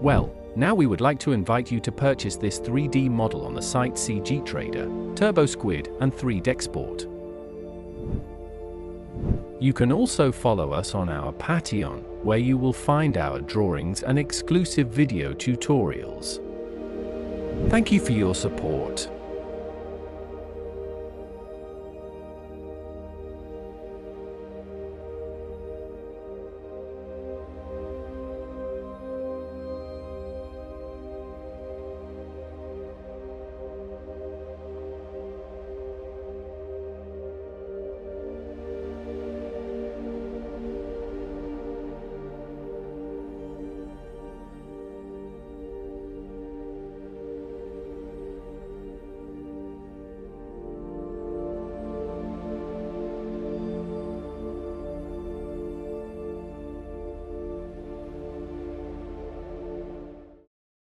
Well, now we would like to invite you to purchase this 3D model on the site CG Trader, TurboSquid, and 3Dexport. You can also follow us on our Patreon, where you will find our drawings and exclusive video tutorials. Thank you for your support.